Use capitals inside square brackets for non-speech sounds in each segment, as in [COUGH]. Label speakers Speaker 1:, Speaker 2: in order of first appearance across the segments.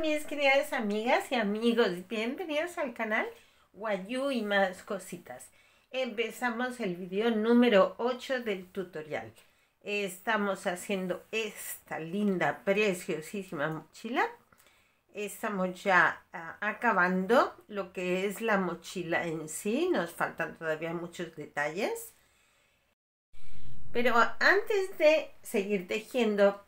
Speaker 1: Mis queridas amigas y amigos, bienvenidos al canal Wayu y más cositas. Empezamos el video número 8 del tutorial. Estamos haciendo esta linda, preciosísima mochila. Estamos ya ah, acabando lo que es la mochila en sí. Nos faltan todavía muchos detalles. Pero antes de seguir tejiendo,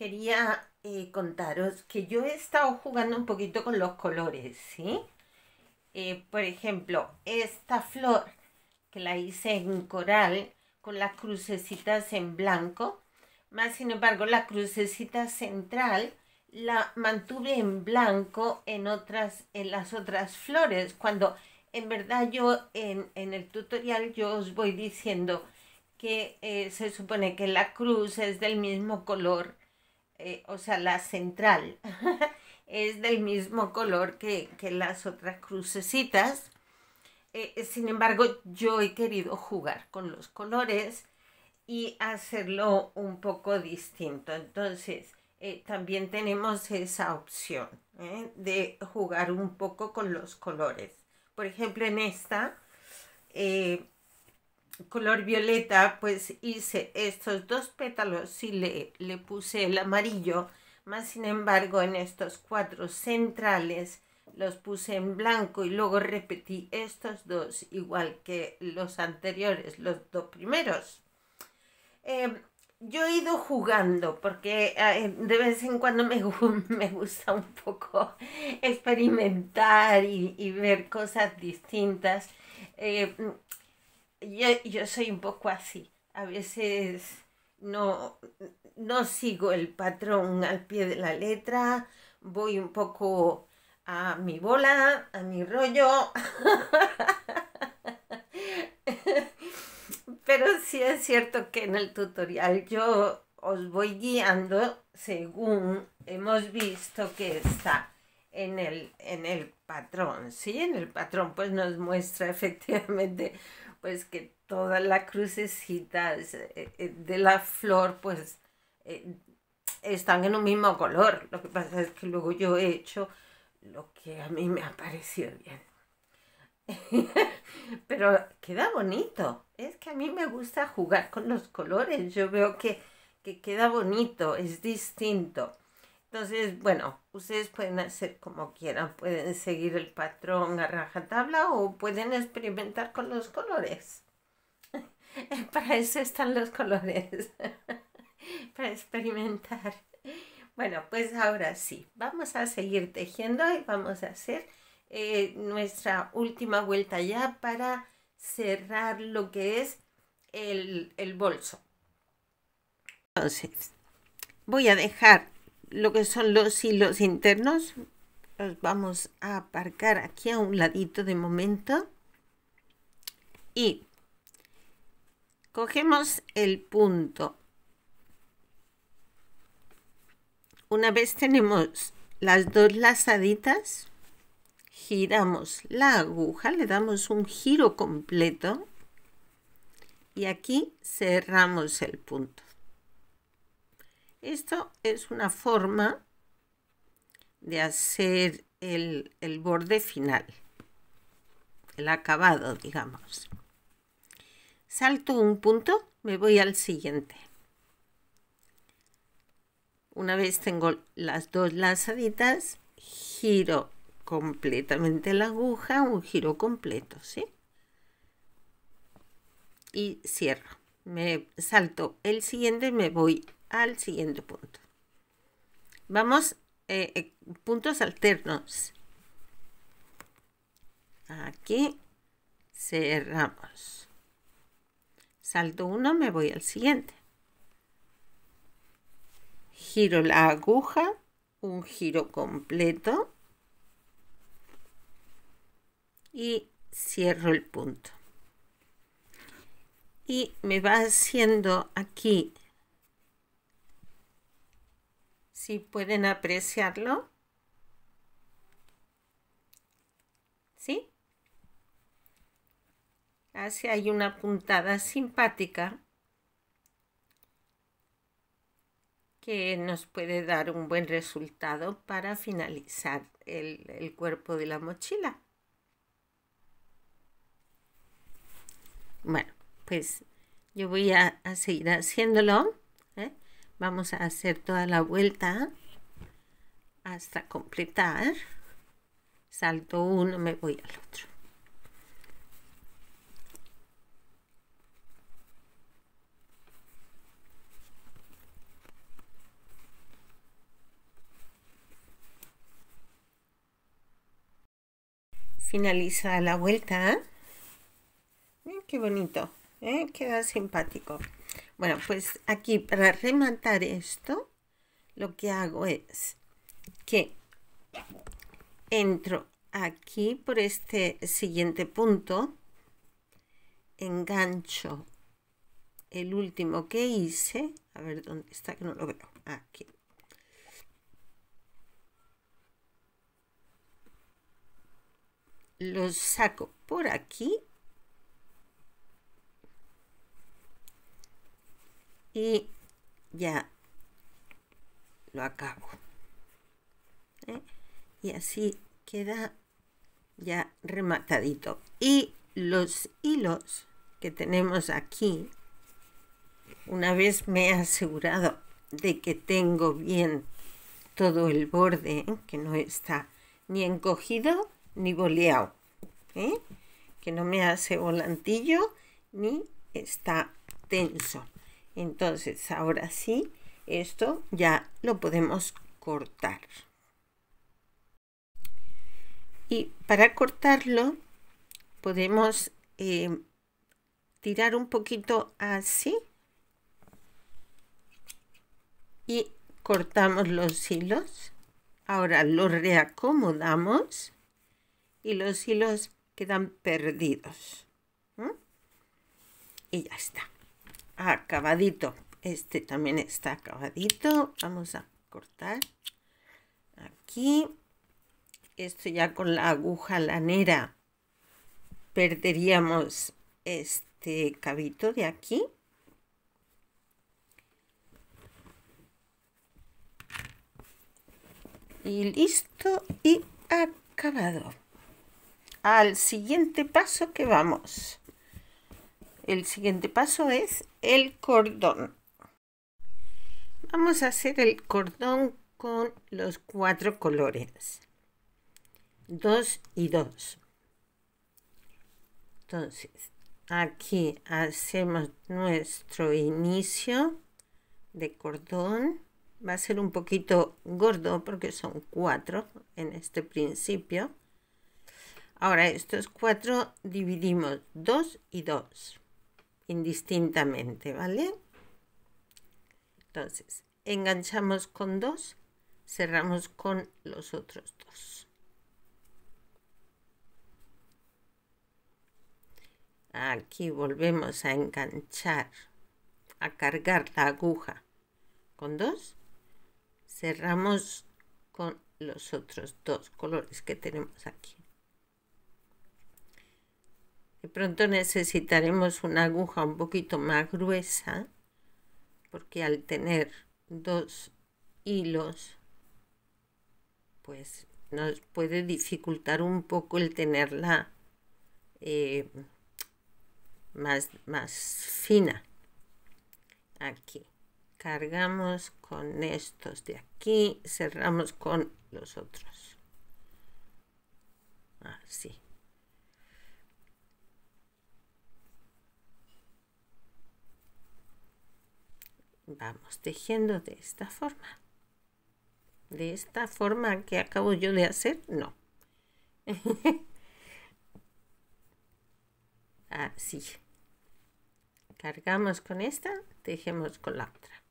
Speaker 1: quería eh, contaros que yo he estado jugando un poquito con los colores, ¿sí? Eh, por ejemplo, esta flor que la hice en coral con las crucecitas en blanco, más sin embargo la crucecita central la mantuve en blanco en otras en las otras flores cuando en verdad yo en, el tutorial yo os voy diciendo que eh, se supone que la cruz es del mismo color eh, o sea, la central [LAUGHS] es del mismo color que, las otras crucecitas. Eh, sin embargo, yo he querido jugar con los colores y hacerlo un poco distinto. Entonces, eh, también tenemos esa opción de jugar un poco con los colores. Por ejemplo, en esta, color violeta, pues hice estos dos pétalos y le, le puse el amarillo, más sin embargo en estos cuatro centrales los puse en blanco y luego repetí estos dos igual que los anteriores, los dos primeros. Em, yo he ido jugando porque eh, de vez en cuando me, [LAUGHS] me gusta un poco experimentar y, ver cosas distintas. Eh, yo, soy un poco así. A veces no, no sigo el patrón al pie de la letra, voy un poco a mi bola, a mi rollo. [LAUGHS] Pero sí es cierto que en el tutorial yo os voy guiando según hemos visto que está en el, en el patrón. Sí, en el patrón pues nos muestra [LAUGHS] efectivamente pues que todas las crucecitas eh, eh, de la flor pues eh, están en un mismo color. Lo que pasa es que luego yo he hecho lo que a mí me ha parecido bien. [LAUGHS] Pero queda bonito. Es que a mí me gusta jugar con los colores. Yo veo que, que queda bonito, es distinto. Entonces, bueno, ustedes pueden hacer como quieran, pueden seguir el patrón a rajatabla o pueden experimentar con los colores. [LAUGHS] Para eso están los colores, [LAUGHS] para experimentar. Bueno, pues ahora sí, vamos a seguir tejiendo y vamos a hacer eh, nuestra última vuelta ya para cerrar lo que es el, el bolso. Entonces, voy a dejar lo que son los hilos internos los vamos a aparcar aquí a un ladito de momento. Y cogemos el punto. Una vez tenemos las dos lazaditas giramos la aguja le damos un giro completo y aquí cerramos el punto esto es una forma de hacer el, borde final, el acabado, digamos. Salto un punto, me voy al siguiente. Una vez tengo las dos lazaditas, giro completamente la aguja, un giro completo, ¿sí? Y cierro. Me salto el siguiente, me voy al siguiente punto. Vamos, eh, eh, puntos alternos. Aquí cerramos. Salto uno, me voy al siguiente. Giro la aguja, un giro completo y cierro el punto. Y me va haciendo aquí si pueden apreciarlo. ¿Sí? Así hay una puntada simpática. que nos puede dar un buen resultado para finalizar el, el cuerpo de la mochila. Bueno, pues yo voy a, seguir haciéndolo. Vamos a hacer toda la vuelta hasta completar. Salto uno, me voy al otro. Finaliza la vuelta. qué bonito. ¿eh? Queda simpático. Bueno, pues aquí para rematar esto, lo que hago es que entro aquí por este siguiente punto, engancho el último que hice, a ver dónde está que no lo veo, aquí. Lo saco por aquí y ya lo acabo. ¿eh? Y así queda ya rematadito. Y los hilos que tenemos aquí, una vez me he asegurado de que tengo bien todo el borde, ¿eh? que no está ni encogido ni boleado, ¿eh? que no me hace volantillo ni está tenso. Entonces, ahora sí, esto ya lo podemos cortar. Y para cortarlo, podemos eh, tirar un poquito así y cortamos los hilos. Ahora los reacomodamos y los hilos quedan perdidos. Y ya está acabadito. Este también está acabadito. Vamos a cortar aquí. Esto ya con la aguja lanera perderíamos este cabito de aquí. Y listo y acabado. Al siguiente paso que vamos el siguiente paso es el cordón. Vamos a hacer el cordón con los cuatro colores. Dos y dos. Entonces, aquí hacemos nuestro inicio de cordón. Va a ser un poquito gordo porque son cuatro en este principio. Ahora estos cuatro dividimos dos y dos indistintamente, ¿vale? Entonces, enganchamos con dos, cerramos con los otros dos. Aquí volvemos a enganchar, a cargar la aguja con dos, cerramos con los otros dos colores que tenemos aquí. De pronto necesitaremos una aguja un poquito más gruesa porque al tener dos hilos pues nos puede dificultar un poco el tenerla eh, más, más fina. Aquí cargamos con estos de aquí cerramos con los otros. Así vamos tejiendo de esta forma. De esta forma que acabo yo de hacer no. [LAUGHS] Así. Cargamos con esta tejemos con la otra.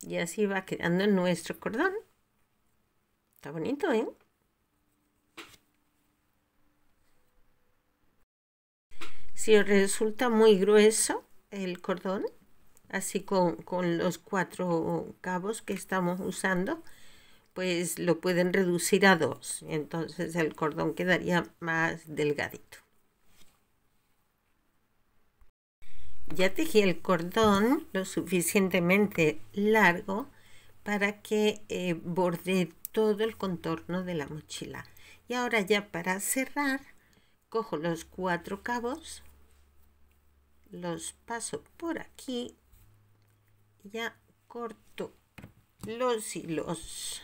Speaker 1: Y así va quedando nuestro cordón. Está bonito ¿eh? si resulta muy grueso el cordón, así con, los cuatro cabos que estamos usando, pues lo pueden reducir a dos. Entonces el cordón quedaría más delgadito. ya tejí el cordón lo suficientemente largo para que eh, borde todo el contorno de la mochila. Y ahora ya para cerrar, cojo los cuatro cabos, los paso por aquí, ya corto los hilos.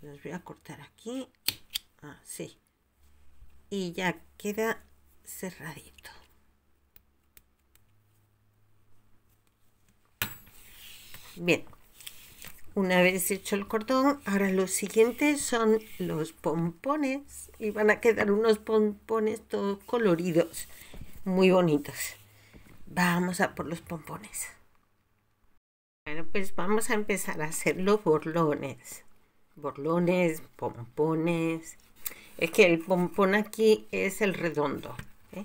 Speaker 1: Los voy a cortar aquí, así. Y ya queda cerradito. Bien, una vez hecho el cordón, ahora lo siguiente son los pompones y van a quedar unos pompones todos coloridos, muy bonitos. Vamos a por los pompones. Bueno, pues vamos a empezar a hacer los borlones. Borlones, pompones. Es que el pompón aquí es el redondo. ¿eh?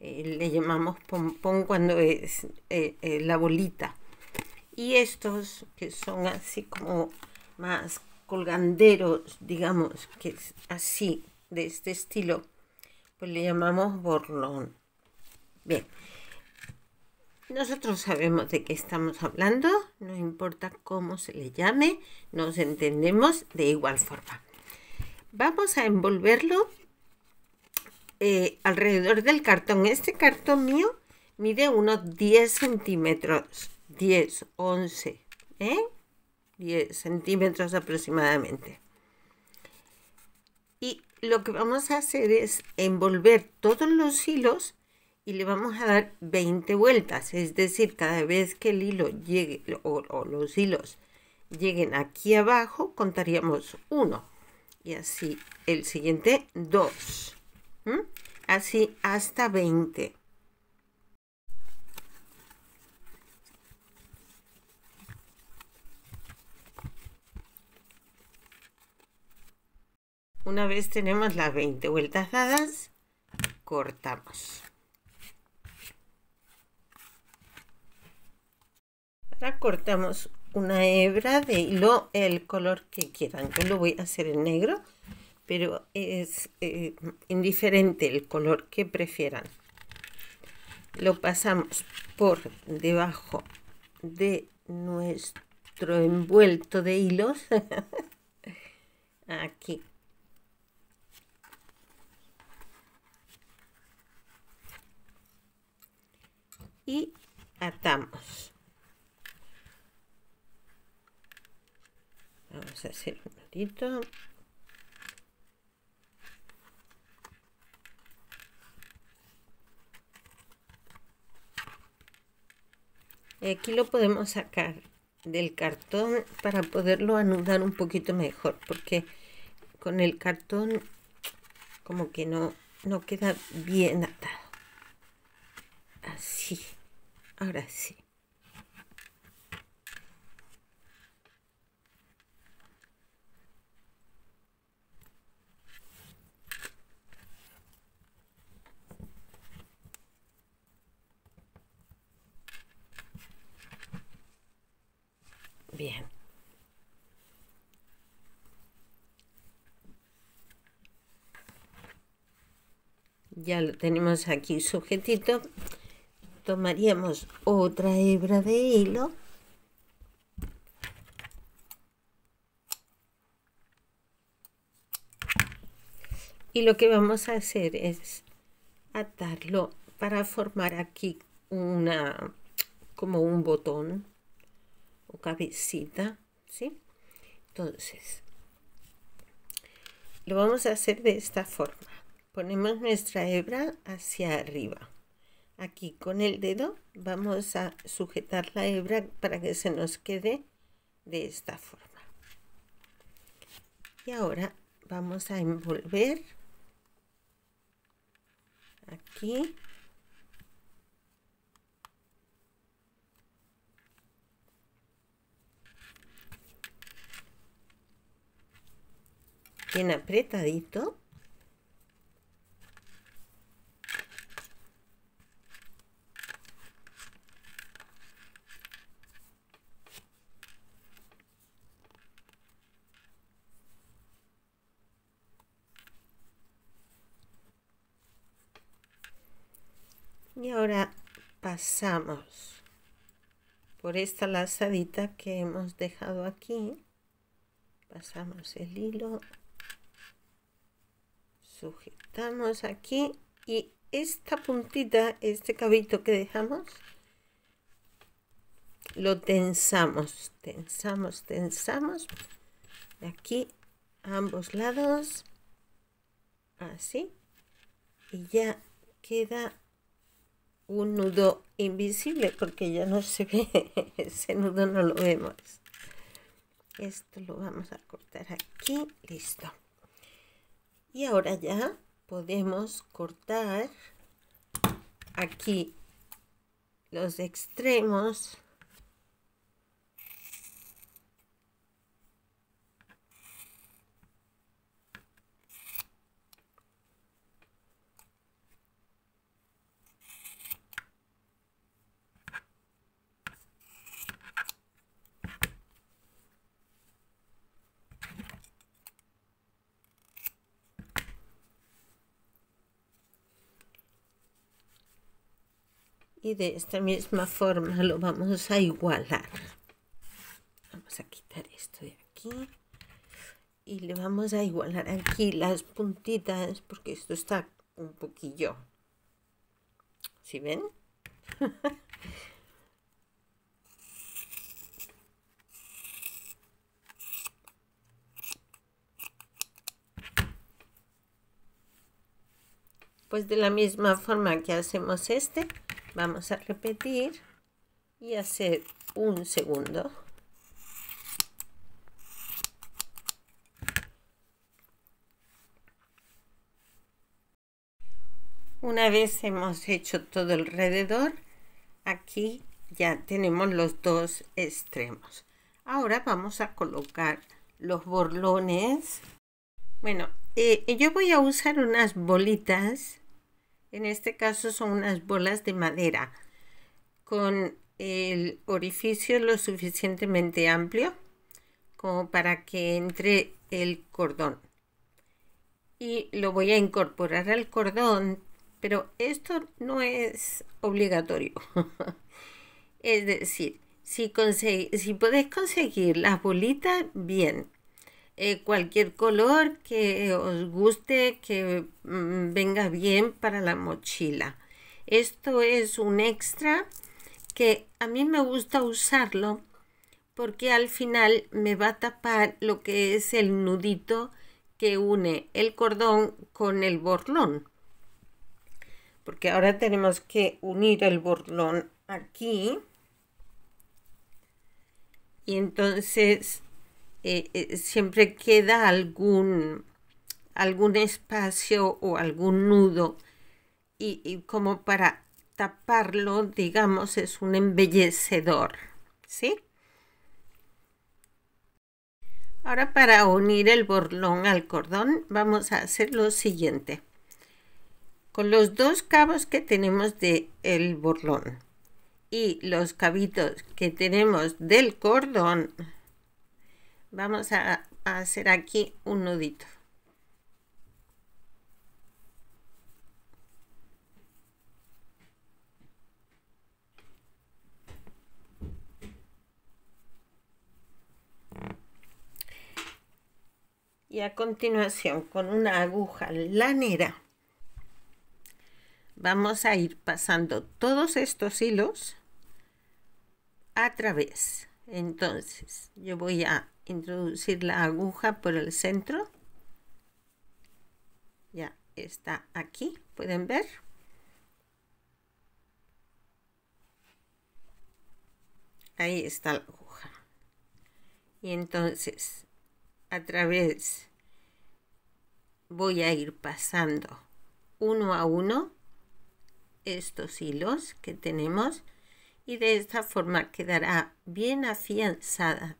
Speaker 1: Eh, le llamamos pompón cuando es eh, la bolita y estos que son así como más colganderos, digamos, que es así, de este estilo, pues le llamamos borlón. Bien, nosotros sabemos de qué estamos hablando, no importa cómo se le llame, nos entendemos de igual forma. Vamos a envolverlo eh, alrededor del cartón. Este cartón mío mide unos 10 centímetros 10, 11, ¿eh? 10 centímetros aproximadamente. Lo que vamos a hacer es envolver todos los hilos y le vamos a dar 20 vueltas. Es decir, cada vez que el hilo llegue o, los hilos lleguen aquí abajo, contaríamos 1. Y así el siguiente 2. Así hasta 20. Una vez tenemos las 20 vueltas dadas, cortamos. Ahora cortamos una hebra de hilo, el color que quieran. Yo lo voy a hacer en negro, pero es eh, indiferente el color que prefieran. Lo pasamos por debajo de nuestro envuelto de hilos. [LAUGHS] Aquí y atamos. Vamos a hacer un nudito. Aquí lo podemos sacar del cartón para poderlo anudar un poquito mejor, porque con el cartón como que no, no queda bien atado. Así. Ahora sí. Bien. Ya lo tenemos aquí sujetito tomaríamos otra hebra de hilo. Y lo que vamos a hacer es atarlo para formar aquí una como un botón o cabecita ¿sí? entonces lo vamos a hacer de esta forma. Ponemos nuestra hebra hacia arriba aquí con el dedo vamos a sujetar la hebra para que se nos quede de esta forma. Y ahora vamos a envolver aquí bien apretadito y ahora pasamos por esta lazadita que hemos dejado aquí. Pasamos el hilo sujetamos aquí y esta puntita este cabito que dejamos lo tensamos tensamos tensamos de aquí a ambos lados así y ya queda un nudo invisible porque ya no se ve. [LAUGHS] Ese nudo no lo vemos. Esto lo vamos a cortar aquí. Listo. Y ahora ya podemos cortar aquí los extremos y de esta misma forma lo vamos a igualar. Vamos a quitar esto de aquí. Y le vamos a igualar aquí las puntitas porque esto está un poquillo. ¿sí ven? [LAUGHS] pues de la misma forma que hacemos este Vamos a repetir y hacer un segundo. Una vez hemos hecho todo alrededor, aquí ya tenemos los dos extremos. Ahora vamos a colocar los borlones. Bueno, eh, yo voy a usar unas bolitas en este caso son unas bolas de madera con el orificio lo suficientemente amplio como para que entre el cordón. Y lo voy a incorporar al cordón, pero esto no es obligatorio. [LAUGHS] es decir, si, si podéis conseguir las bolitas, bien. Eh, cualquier color que os guste, que mm, venga bien para la mochila. Esto es un extra que a mí me gusta usarlo porque al final me va a tapar lo que es el nudito que une el cordón con el borlón. Porque ahora tenemos que unir el borlón aquí. Y entonces eh, eh, siempre queda algún, algún espacio o algún nudo y, como para taparlo, digamos, es un embellecedor, ¿sí? Ahora para unir el borlón al cordón vamos a hacer lo siguiente. Con los dos cabos que tenemos del el borlón y los cabitos que tenemos del cordón, vamos a, hacer aquí un nudito. Y a continuación con una aguja lanera vamos a ir pasando todos estos hilos a través. Entonces yo voy a introducir la aguja por el centro. Ya está aquí pueden ver. Ahí está la aguja. Y entonces a través voy a ir pasando uno a uno estos hilos que tenemos y de esta forma quedará bien afianzada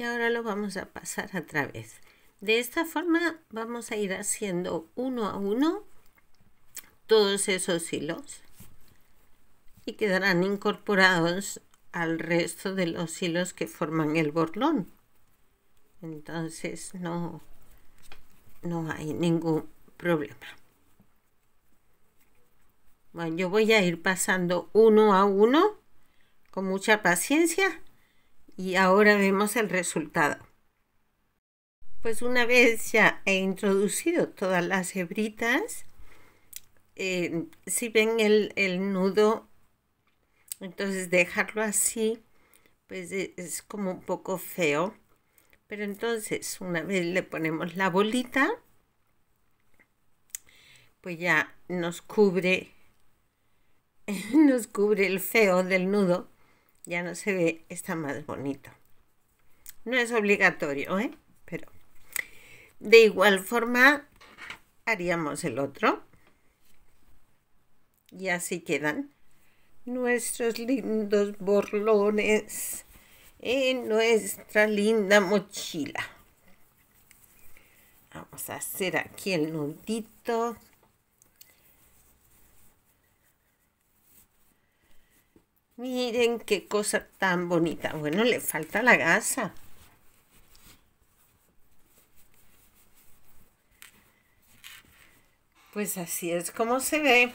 Speaker 1: y ahora lo vamos a pasar a través de esta forma vamos a ir haciendo uno a uno todos esos hilos y quedarán incorporados al resto de los hilos que forman el borlón. Entonces no, no hay ningún problema. Bueno, yo voy a ir pasando uno a uno con mucha paciencia y ahora vemos el resultado. Pues una vez ya he introducido todas las hebritas, eh, si ven el, el, nudo, entonces dejarlo así, pues e, es como un poco feo. Pero entonces una vez le ponemos la bolita, pues ya nos cubre [LAUGHS] nos cubre el feo del nudo, ya no se ve, está más bonito. No es obligatorio, ¿eh? Pero de igual forma haríamos el otro. Y así quedan nuestros lindos borlones en nuestra linda mochila. Vamos a hacer aquí el nudito. Miren qué cosa tan bonita. Bueno, le falta la gasa. Pues así es como se ve.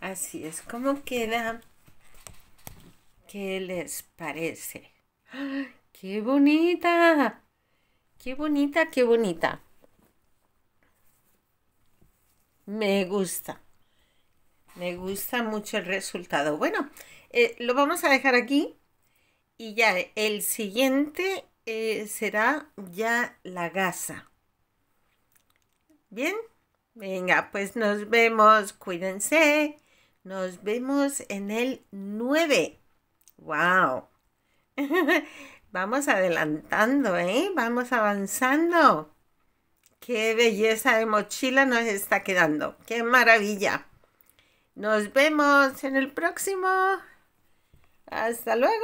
Speaker 1: Así es como queda. ¿Qué les parece? ¡Qué bonita! ¡Qué bonita, qué bonita! Me gusta. Me gusta mucho el resultado. Bueno, eh, lo vamos a dejar aquí y ya el siguiente eh, será ya la gasa. Bien, venga, pues nos vemos, cuídense, nos vemos en el 9. ¡Wow! [LAUGHS] Vamos adelantando, ¿eh? Vamos avanzando. ¡Qué belleza de mochila nos está quedando! ¡Qué maravilla! Nos vemos en el próximo. Hasta luego.